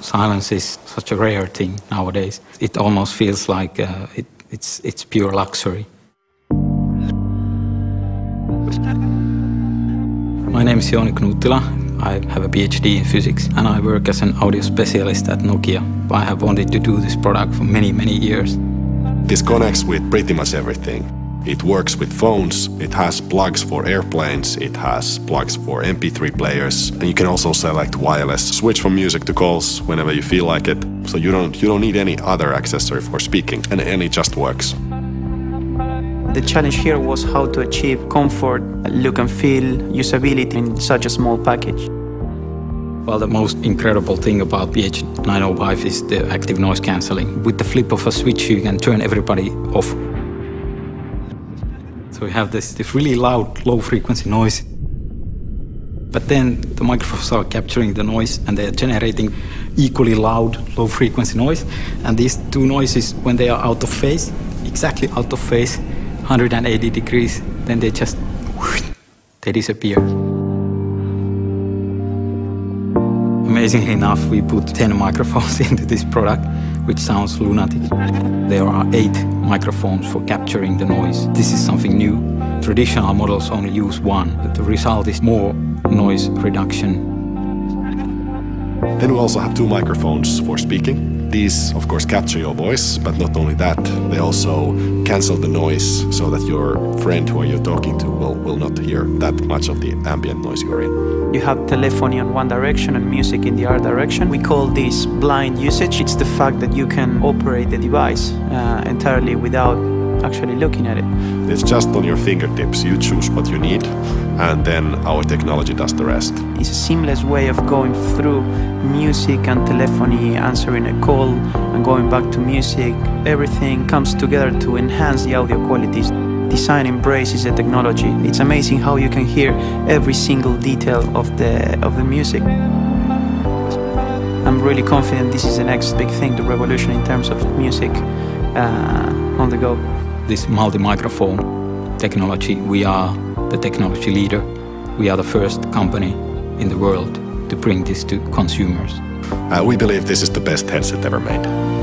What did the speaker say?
silence is such a rare thing nowadays. It almost feels like uh, it, it's, it's pure luxury. My name is Jouni Knutila. I have a PhD in physics and I work as an audio specialist at Nokia. I have wanted to do this product for many, many years. This connects with pretty much everything. It works with phones, it has plugs for airplanes, it has plugs for MP3 players, and you can also select wireless switch from music to calls whenever you feel like it. So you don't you don't need any other accessory for speaking, and, and it just works. The challenge here was how to achieve comfort, look and feel, usability in such a small package. Well, the most incredible thing about BH905 is the active noise cancelling. With the flip of a switch, you can turn everybody off. So we have this, this really loud, low frequency noise. But then the microphones are capturing the noise and they're generating equally loud, low frequency noise. And these two noises, when they are out of phase, exactly out of phase, 180 degrees, then they just, they disappear. Amazingly enough, we put 10 microphones into this product, which sounds lunatic. There are eight microphones for capturing the noise. This is something new. Traditional models only use one. The result is more noise reduction. Then we also have two microphones for speaking. These, of course, capture your voice, but not only that, they also cancel the noise so that your friend who you're talking to will, will not hear that much of the ambient noise you're in. You have telephony in one direction and music in the other direction. We call this blind usage. It's the fact that you can operate the device uh, entirely without actually looking at it. It's just on your fingertips. You choose what you need, and then our technology does the rest. It's a seamless way of going through music and telephony, answering a call, and going back to music. Everything comes together to enhance the audio qualities. Design embraces the technology. It's amazing how you can hear every single detail of the of the music. I'm really confident this is the next big thing, the revolution in terms of music uh, on the go this multi-microphone technology, we are the technology leader. We are the first company in the world to bring this to consumers. Uh, we believe this is the best headset ever made.